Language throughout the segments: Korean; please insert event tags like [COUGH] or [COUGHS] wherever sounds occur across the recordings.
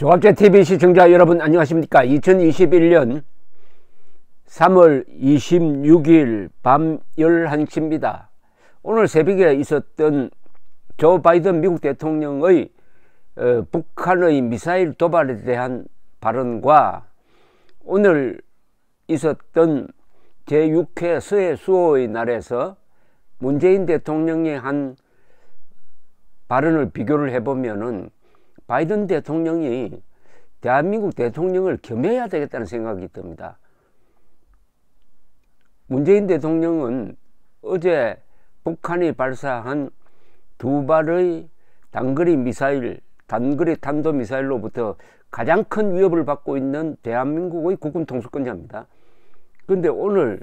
조합재 TV 시청자 여러분 안녕하십니까? 2021년 3월 26일 밤 11시입니다. 오늘 새벽에 있었던 조 바이든 미국 대통령의 어, 북한의 미사일 도발에 대한 발언과 오늘 있었던 제6회 서해 수호의 날에서 문재인 대통령의 한 발언을 비교를 해보면은 바이든 대통령이 대한민국 대통령을 겸해야 되겠다는 생각이 듭니다. 문재인 대통령은 어제 북한이 발사한 두 발의 단거리 미사일, 단거리 탄도 미사일로부터 가장 큰 위협을 받고 있는 대한민국의 국군 통수권자입니다. 그런데 오늘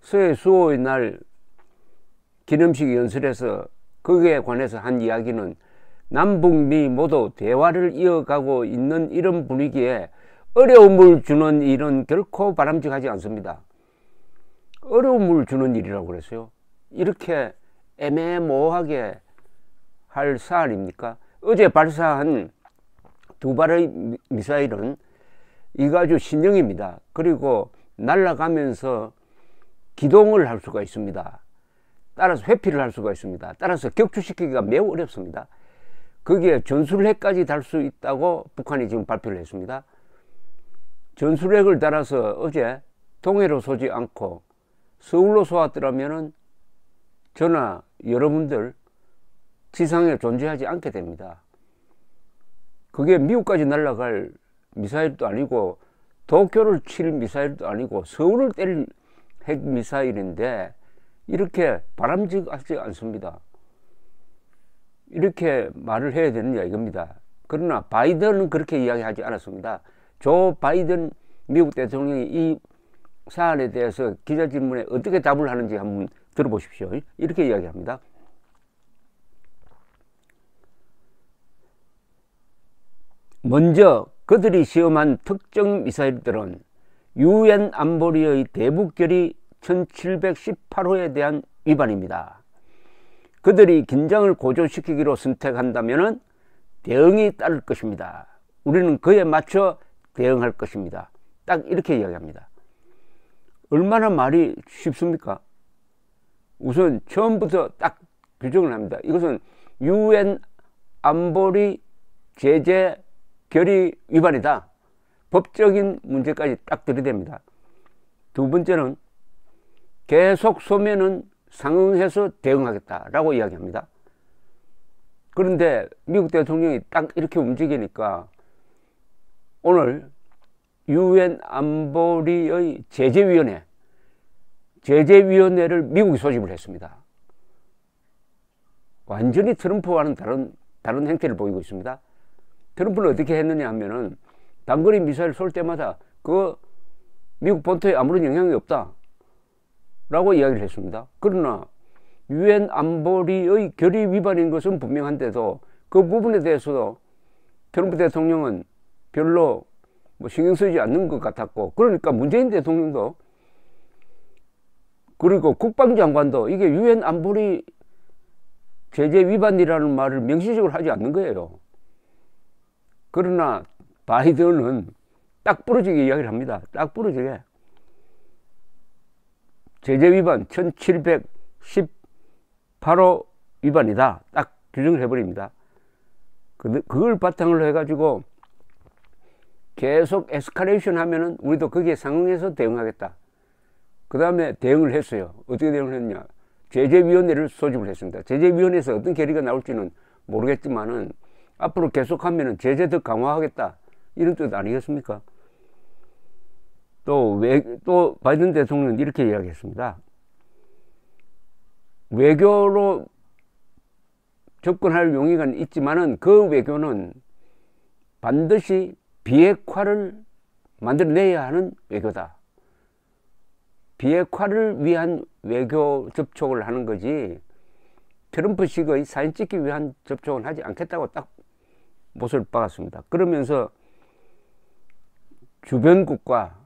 서해 수호의 날 기념식 연설에서 거기에 관해서 한 이야기는 남북미 모두 대화를 이어가고 있는 이런 분위기에 어려움을 주는 일은 결코 바람직하지 않습니다. 어려움을 주는 일이라고 그랬어요. 이렇게 애매모호하게 할 사안입니까? 어제 발사한 두 발의 미사일은 이거 아주 신형입니다. 그리고 날아가면서 기동을 할 수가 있습니다. 따라서 회피를 할 수가 있습니다. 따라서 격추시키기가 매우 어렵습니다. 거기에 전술핵까지 달 수 있다고 북한이 지금 발표를 했습니다. 전술핵을 달아서 어제 동해로 쏘지 않고 서울로 쏘았더라면 저나 여러분들 지상에 존재하지 않게 됩니다. 그게 미국까지 날아갈 미사일도 아니고 도쿄를 칠 미사일도 아니고 서울을 때릴 핵 미사일인데 이렇게 바람직하지 않습니다. 이렇게 말을 해야 되느냐 이겁니다. 그러나 바이든은 그렇게 이야기하지 않았습니다. 조 바이든 미국 대통령이 이 사안에 대해서 기자 질문에 어떻게 답을 하는지 한번 들어보십시오. 이렇게 이야기합니다. 먼저 그들이 시험한 특정 미사일들은 유엔 안보리의 대북결의 1718호에 대한 위반입니다. 그들이 긴장을 고조시키기로 선택한다면 대응이 따를 것입니다. 우리는 그에 맞춰 대응할 것입니다. 딱 이렇게 이야기합니다. 얼마나 말이 쉽습니까? 우선 처음부터 딱 규정을 합니다. 이것은 유엔 안보리 제재 결의 위반이다. 법적인 문제까지 딱 들이댑니다. 두 번째는 계속 소면은 상응해서 대응하겠다라고 이야기합니다. 그런데 미국 대통령이 딱 이렇게 움직이니까 오늘 유엔 안보리의 제재위원회 제재위원회를 미국이 소집을 했습니다. 완전히 트럼프와는 다른 다른 행태를 보이고 있습니다. 트럼프는 어떻게 했느냐 하면은 단거리 미사일 쏠 때마다 그 미국 본토에 아무런 영향이 없다. 라고 이야기를 했습니다. 그러나 유엔 안보리의 결의 위반인 것은 분명한데도 그 부분에 대해서도 트럼프 대통령은 별로 뭐 신경 쓰지 않는 것 같았고 그러니까 문재인 대통령도 그리고 국방장관도 이게 유엔 안보리 제재 위반이라는 말을 명시적으로 하지 않는 거예요. 그러나 바이든은 딱 부러지게 이야기를 합니다. 딱 부러지게. 제재 위반 1718호 위반이다. 딱 규정을 해버립니다. 그, 그걸 바탕으로 해가지고 계속 에스컬레이션 하면은 우리도 거기에 상응해서 대응하겠다. 그 다음에 대응을 했어요. 어떻게 대응을 했냐. 제재위원회를 소집을 했습니다. 제재위원회에서 어떤 결의가 나올지는 모르겠지만은 앞으로 계속하면은 제재 더 강화하겠다. 이런 뜻 아니겠습니까? 또, 외, 또 바이든 대통령은 이렇게 이야기했습니다. 외교로 접근할 용의가 있지만은 그 외교는 반드시 비핵화를 만들어내야 하는 외교다. 비핵화를 위한 외교 접촉을 하는 거지 트럼프식의 사진 찍기 위한 접촉은 하지 않겠다고 딱 못을 박았습니다. 그러면서 주변국과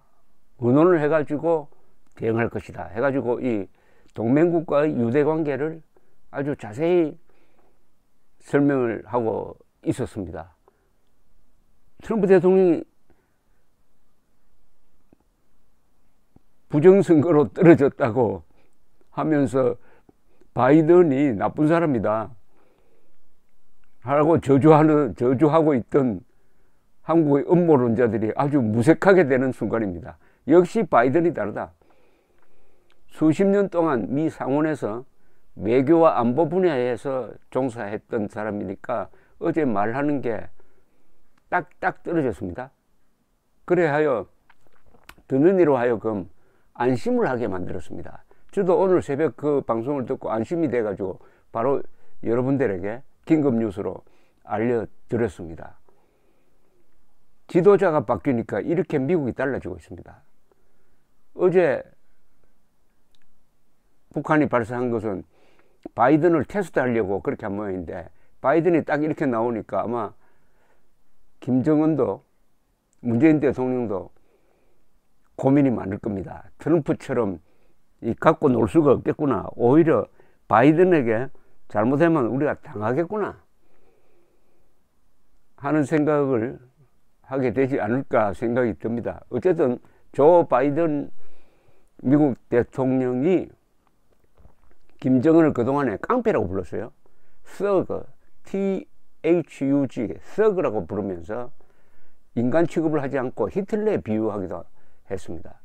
의논을 해가지고 대응할 것이다. 해가지고 이 동맹국과의 유대 관계를 아주 자세히 설명을 하고 있었습니다. 트럼프 대통령이 부정선거로 떨어졌다고 하면서 바이든이 나쁜 사람이다. 하고 저주하는, 저주하고 있던 한국의 음모론자들이 아주 무색하게 되는 순간입니다. 역시 바이든이 다르다. 수십 년 동안 미 상원에서 외교와 안보 분야에서 종사했던 사람이니까 어제 말하는 게 딱딱 떨어졌습니다. 그래 하여 듣는 이로 하여금 안심을 하게 만들었습니다. 저도 오늘 새벽 그 방송을 듣고 안심이 돼가지고 바로 여러분들에게 긴급 뉴스로 알려드렸습니다. 지도자가 바뀌니까 이렇게 미국이 달라지고 있습니다. 어제 북한이 발사한 것은 바이든을 테스트하려고 그렇게 한 모양인데 바이든이 딱 이렇게 나오니까 아마 김정은도 문재인 대통령도 고민이 많을 겁니다. 트럼프처럼 이 갖고 놀 수가 없겠구나. 오히려 바이든에게 잘못하면 우리가 당하겠구나. 하는 생각을 하게 되지 않을까 생각이 듭니다. 어쨌든 조 바이든 미국 대통령이 김정은을 그동안에 깡패라고 불렀어요. 서그, T-H-U-G, 서그라고 부르면서 인간 취급을 하지 않고 히틀러에 비유하기도 했습니다.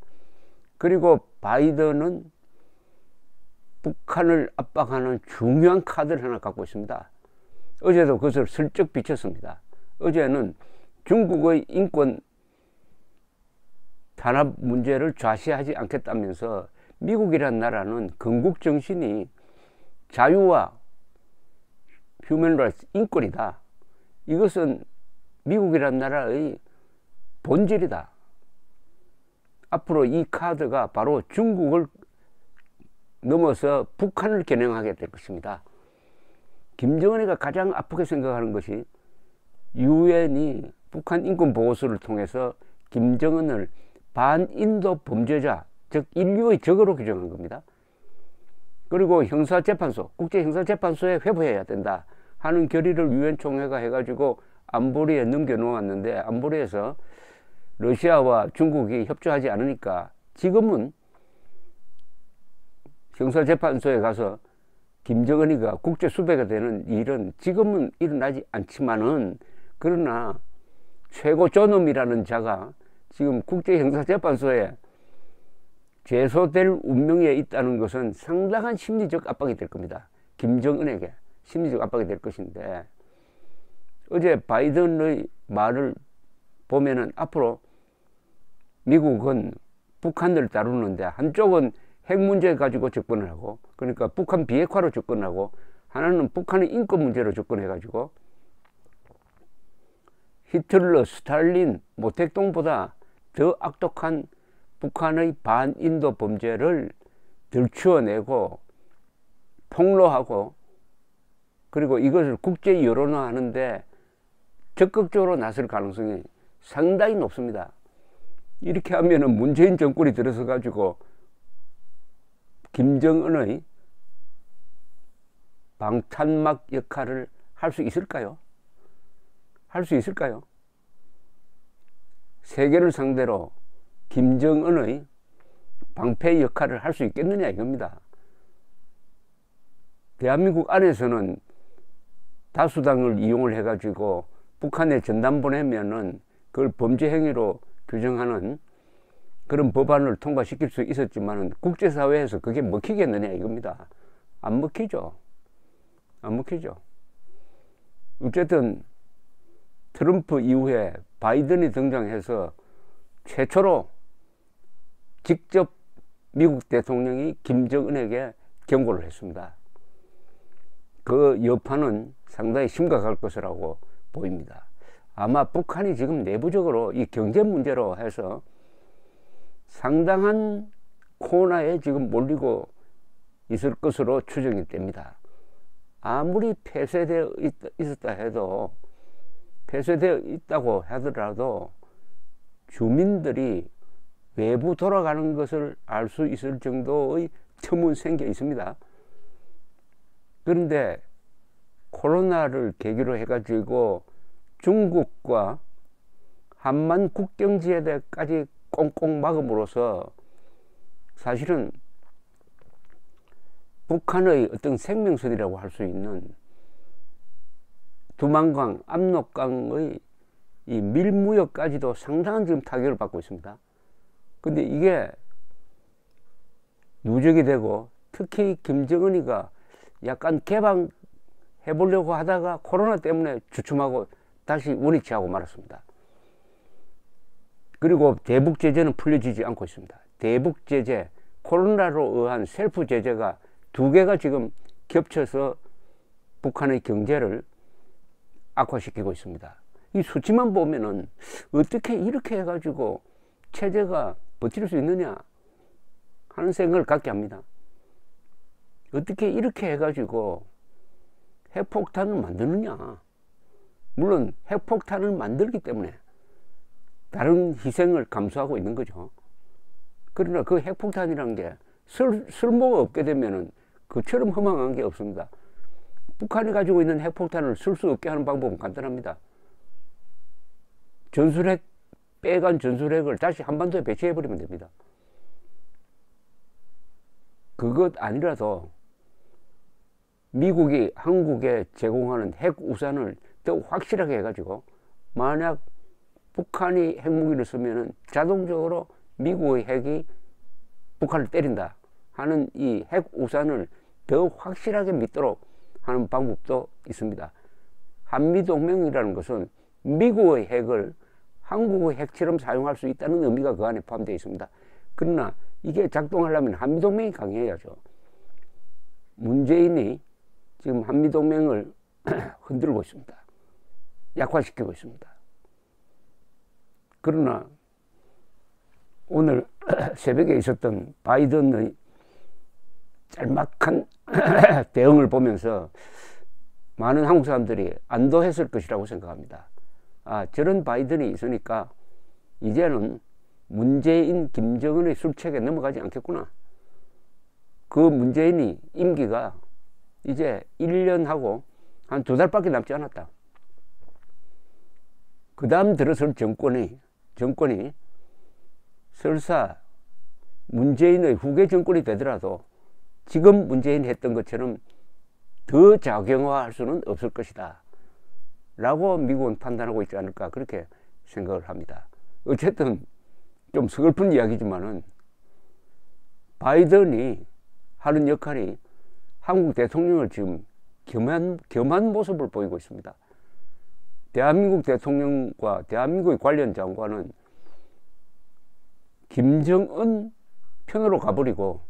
그리고 바이든은 북한을 압박하는 중요한 카드를 하나 갖고 있습니다. 어제도 그것을 슬쩍 비쳤습니다. 어제는 중국의 인권 탄압 문제를 좌시하지 않겠다면서 미국이란 나라는 건국 정신이 자유와 human right 인권이다. 이것은 미국이란 나라의 본질이다. 앞으로 이 카드가 바로 중국을 넘어서 북한을 겨냥하게 될 것입니다. 김정은이가 가장 아프게 생각하는 것이 유엔이 북한 인권 보고서를 통해서 김정은을 반인도 범죄자, 즉 인류의 적으로 규정한 겁니다. 그리고 형사재판소, 국제형사재판소에 회부해야 된다 하는 결의를 유엔 총회가 해가지고 안보리에 넘겨놓았는데 안보리에서 러시아와 중국이 협조하지 않으니까 지금은 형사재판소에 가서 김정은이가 국제 수배가 되는 일은 지금은 일어나지 않지만은 그러나 최고 존엄이라는 자가 지금 국제형사재판소에 죄소될 운명에 있다는 것은 상당한 심리적 압박이 될 겁니다. 김정은에게 심리적 압박이 될 것인데 어제 바이든의 말을 보면은 앞으로 미국은 북한을 다루는데 한쪽은 핵 문제 가지고 접근을 하고 그러니까 북한 비핵화로 접근하고 하나는 북한의 인권 문제로 접근해 가지고 히틀러, 스탈린, 모택동보다 더 악독한 북한의 반인도 범죄를 들추어내고 폭로하고 그리고 이것을 국제 여론화하는데 적극적으로 나설 가능성이 상당히 높습니다. 이렇게 하면은 문재인 정권이 들어서 가지고 김정은의 방탄막 역할을 할 수 있을까요? 할 수 있을까요? 세계를 상대로 김정은의 방패 역할을 할 수 있겠느냐 이겁니다. 대한민국 안에서는 다수당을 이용을 해가지고 북한에 전단 보내면은 그걸 범죄 행위로 규정하는 그런 법안을 통과시킬 수 있었지만 국제사회에서 그게 먹히겠느냐 이겁니다. 안 먹히죠. 안 먹히죠. 어쨌든 트럼프 이후에 바이든이 등장해서 최초로 직접 미국 대통령이 김정은에게 경고를 했습니다. 그 여파는 상당히 심각할 것이라고 보입니다. 아마 북한이 지금 내부적으로 이 경제 문제로 해서 상당한 코너에 지금 몰리고 있을 것으로 추정이 됩니다. 아무리 폐쇄되어 있었다 해도 폐쇄되어 있다고 하더라도 주민들이 외부 돌아가는 것을 알 수 있을 정도의 틈은 생겨 있습니다. 그런데 코로나를 계기로 해가지고 중국과 한만 국경지대까지 꽁꽁 막음으로써 사실은 북한의 어떤 생명선이라고 할 수 있는 두만강, 압록강의 이 밀무역까지도 상당한 지금 타격을 받고 있습니다. 근데 이게 누적이 되고 특히 김정은이가 약간 개방 해 보려고 하다가 코로나 때문에 주춤하고 다시 원위치하고 말았습니다. 그리고 대북 제재는 풀려지지 않고 있습니다. 대북 제재, 코로나로 의한 셀프 제재가 두 개가 지금 겹쳐서 북한의 경제를 악화시키고 있습니다. 이 수치만 보면은 어떻게 이렇게 해가지고 체제가 버틸 수 있느냐 하는 생각을 갖게 합니다. 어떻게 이렇게 해가지고 핵폭탄을 만드느냐. 물론 핵폭탄을 만들기 때문에 다른 희생을 감수하고 있는 거죠. 그러나 그 핵폭탄이란 게 쓸, 쓸모가 없게 되면은 그처럼 허망한 게 없습니다. 북한이 가지고 있는 핵폭탄을 쓸 수 없게 하는 방법은 간단합니다. 전술핵, 빼간 전술핵을 다시 한반도에 배치해버리면 됩니다. 그것 아니라도 미국이 한국에 제공하는 핵 우산을 더 확실하게 해가지고 만약 북한이 핵무기를 쓰면은 자동적으로 미국의 핵이 북한을 때린다 하는 이 핵 우산을 더 확실하게 믿도록 하는 방법도 있습니다. 한미동맹이라는 것은 미국의 핵을 한국의 핵처럼 사용할 수 있다는 의미가 그 안에 포함되어 있습니다. 그러나 이게 작동하려면 한미동맹이 강해야죠. 문재인이 지금 한미동맹을 [CLEARS THROAT] 흔들고 있습니다. 약화시키고 있습니다. 그러나 오늘 [CLEARS THROAT] 새벽에 있었던 바이든의 짤막한 [COUGHS] 대응을 보면서 많은 한국 사람들이 안도했을 것이라고 생각합니다. 아, 저런 바이든이 있으니까 이제는 문재인, 김정은의 술책에 넘어가지 않겠구나. 그 문재인이 임기가 이제 1년하고 한 두 달밖에 남지 않았다. 그 다음 들어설 정권이, 정권이 설사 문재인의 후계 정권이 되더라도 지금 문재인이 했던 것처럼 더 작용화할 수는 없을 것이다. 라고 미국은 판단하고 있지 않을까 그렇게 생각을 합니다. 어쨌든 좀 서글픈 이야기지만은 바이든이 하는 역할이 한국 대통령을 지금 겸한, 겸한 모습을 보이고 있습니다. 대한민국 대통령과 대한민국의 관련 장관은 김정은 편으로 가버리고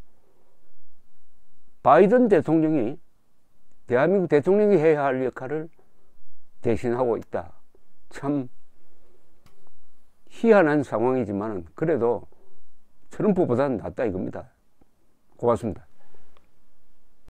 바이든 대통령이 대한민국 대통령이 해야 할 역할을 대신하고 있다. 참 희한한 상황이지만 그래도 트럼프보다는 낫다 이겁니다. 고맙습니다.